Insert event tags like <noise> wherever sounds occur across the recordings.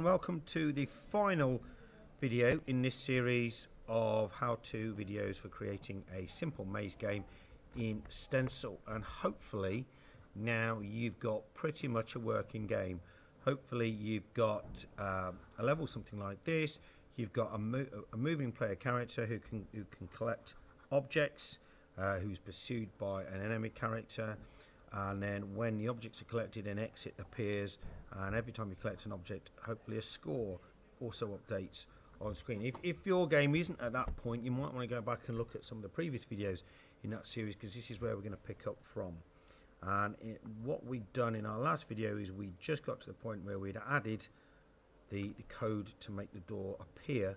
and welcome to the final video in this series of how-to videos for creating a simple maze game in Stencyl. And hopefully now you've got pretty much a working game. Hopefully you've got um, a level something like this. You've got a, mo a, moving player character who can who can collect objects uh, who's pursued by an enemy character and then when the objects are collected an exit appears. And every time you collect an object hopefully a score also updates on screen. If, if your game isn't at that point you might want to go back and look at some of the previous videos in that series because this is where we're going to pick up from. And it, what we'd done in our last video is we just got to the point where we'd added the, the code to make the door appear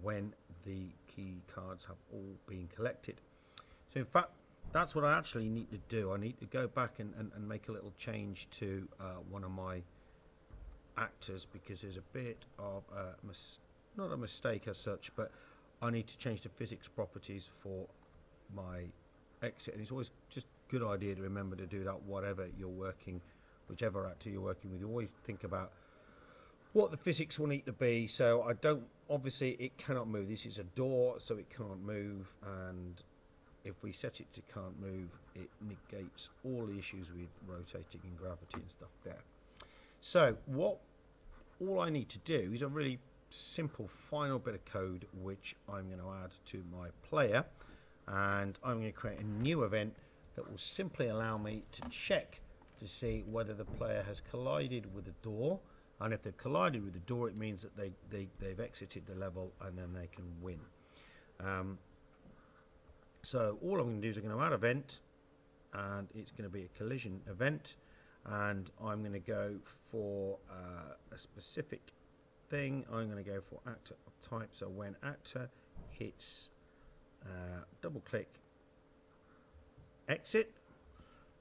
when the key cards have all been collected. So in fact that's what I actually need to do. I need to go back and, and, and make a little change to uh, one of my actors because there's a bit of a not a mistake as such but I need to change the physics properties for my exit. And it's always just good idea to remember to do that whatever you're working whichever actor you're working with. You always think about what the physics will need to be. So I don't obviously it cannot move. This is a door so it can't move. And if we set it to can't move it negates all the issues with rotating and gravity and stuff there so what all I need to do is a really simple final bit of code which I'm going to add to my player and I'm going to create a new event that will simply allow me to check to see whether the player has collided with the door and if they've collided with the door it means that they, they, they've exited the level and then they can win. Um, so all I'm going to do is I'm going to add event and it's going to be a collision event and I'm going to go for uh, a specific thing. I'm going to go for actor of type. So when actor hits uh, double click exit.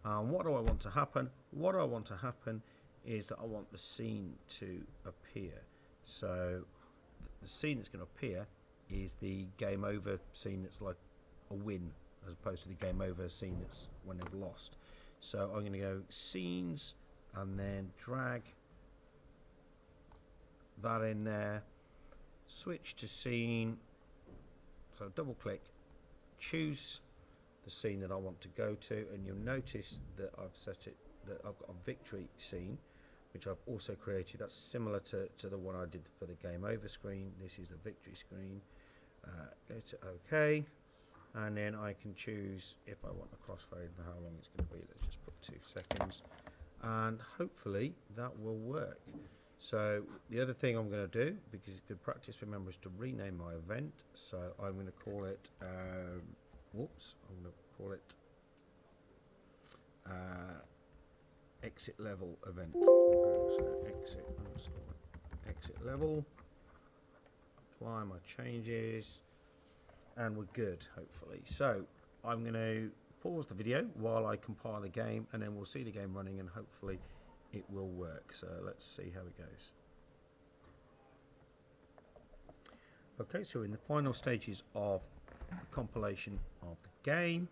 And what do I want to happen? What I want to happen is that I want the scene to appear. So the scene that's going to appear is the game over scene that's like a win as opposed to the game over scene that's when they've lost. So I'm going to go scenes and then drag that in there. Switch to scene. So double click choose the scene that I want to go to and you'll notice that I've set it that I've got a victory scene which I've also created that's similar to, to the one I did for the game over screen. This is the victory screen. Uh, go to OK and then I can choose if I want the crossfade for how long it's going to be. Let's just put two seconds. And hopefully that will work. So the other thing I'm going to do because it's good practice remember is to rename my event so I'm going to call it um, whoops I'm going to call it uh, exit level event. So exit exit level. Apply my changes and we're good hopefully. So I'm going to pause the video while I compile the game and then we'll see the game running and hopefully it will work. So let's see how it goes. Okay so in the final stages of the compilation of the game.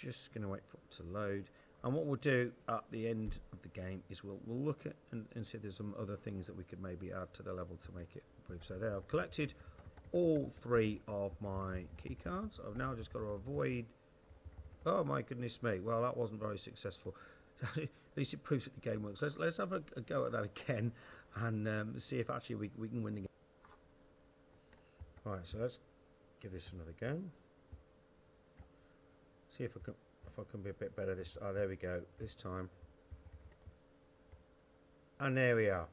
Just going to wait for it to load. And what we'll do at the end of the game is we'll, we'll look at and, and see if there's some other things that we could maybe add to the level to make it improve so there I've collected all three of my key cards. I've now just got to avoid... Oh my goodness me. Well, that wasn't very successful. <laughs> at least it proves that the game works. Let's, let's have a, a go at that again and um, see if actually we, we can win the game. Right, so let's give this another go. See if I can if I can be a bit better this oh there we go this time and there we are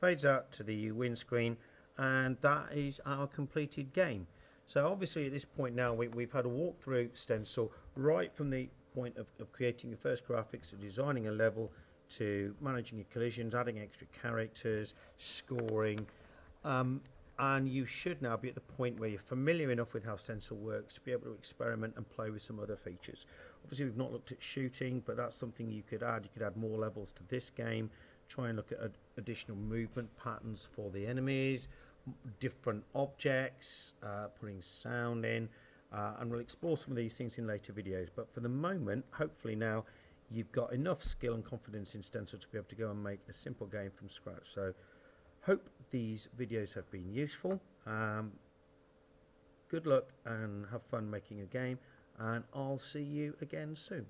fades out to the win screen and that is our completed game. So obviously at this point now we, have had a walkthrough Stencyl right from the point of, of, creating your first graphics to designing a level to managing your collisions, adding extra characters, scoring um, and you should now be at the point where you're familiar enough with how Stencyl works to be able to experiment and play with some other features. Obviously we've not looked at shooting but that's something you could add. You could add more levels to this game try and look at additional movement patterns for the enemies, different objects, uh, putting sound in, uh, and we'll explore some of these things in later videos. But for the moment, hopefully now you've got enough skill and confidence in Stencyl to be able to go and make a simple game from scratch. So Hope these videos have been useful. Um, good luck and have fun making a game and I'll see you again soon.